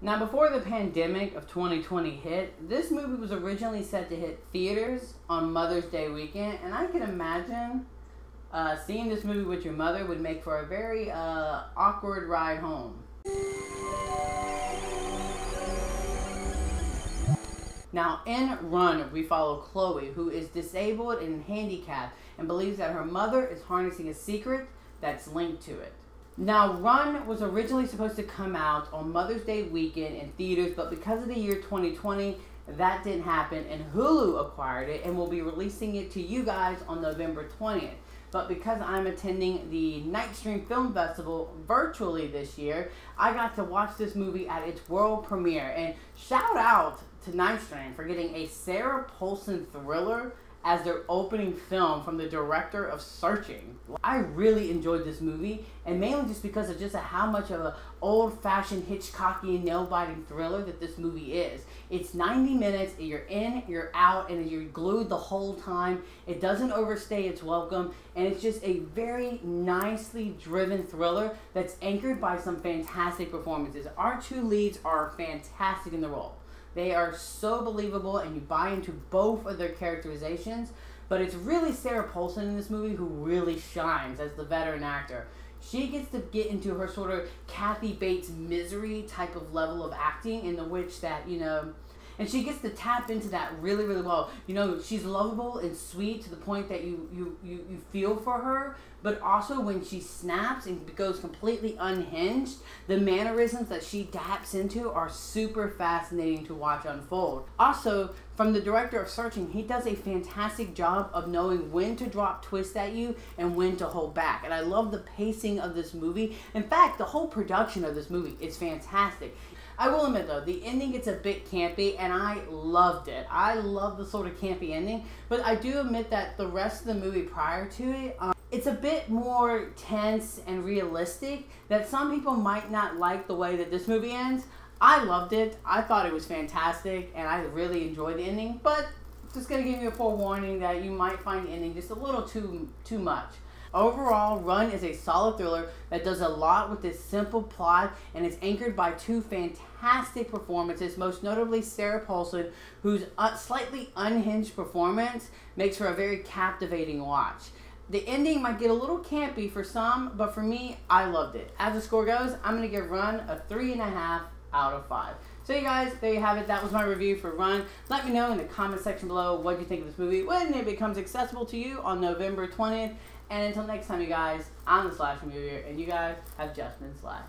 Now, before the pandemic of 2020 hit, this movie was originally set to hit theaters on Mother's Day weekend, and I can imagine uh, seeing this movie with your mother would make for a very uh, awkward ride home. Now, in Run, we follow Chloe, who is disabled and handicapped and believes that her mother is harnessing a secret that's linked to it. Now, Run was originally supposed to come out on Mother's Day weekend in theaters, but because of the year 2020, that didn't happen, and Hulu acquired it and will be releasing it to you guys on November 20th. But because I'm attending the Nightstream Film Festival virtually this year, I got to watch this movie at its world premiere. And shout out to Nightstream for getting a Sarah Paulson thriller as their opening film from the director of Searching. I really enjoyed this movie, and mainly just because of just how much of an old-fashioned Hitchcockian nail-biting thriller that this movie is. It's 90 minutes, you're in, you're out, and you're glued the whole time. It doesn't overstay its welcome, and it's just a very nicely driven thriller that's anchored by some fantastic performances. Our two leads are fantastic in the role. They are so believable, and you buy into both of their characterizations. But it's really Sarah Paulson in this movie who really shines as the veteran actor. She gets to get into her sort of Kathy Bates misery type of level of acting, in the which that you know and she gets to tap into that really really well. You know she's lovable and sweet to the point that you you you, you feel for her. But also when she snaps and goes completely unhinged the mannerisms that she taps into are super fascinating to watch unfold. Also from the director of searching he does a fantastic job of knowing when to drop twists at you and when to hold back and i love the pacing of this movie in fact the whole production of this movie is fantastic I will admit though, the ending gets a bit campy, and I loved it. I love the sort of campy ending, but I do admit that the rest of the movie prior to it, um, it's a bit more tense and realistic. That some people might not like the way that this movie ends. I loved it. I thought it was fantastic, and I really enjoyed the ending. But just gonna give you a forewarning that you might find the ending just a little too too much. Overall, Run is a solid thriller that does a lot with its simple plot and is anchored by two fantastic performances, most notably Sarah Paulson, whose uh, slightly unhinged performance makes for a very captivating watch. The ending might get a little campy for some, but for me, I loved it. As the score goes, I'm going to give Run a 3.5 out of 5. So you guys, there you have it. That was my review for Run. Let me know in the comment section below what you think of this movie when it becomes accessible to you on November 20th. And until next time, you guys, I'm the Slash Movie, and you guys have just been Slash.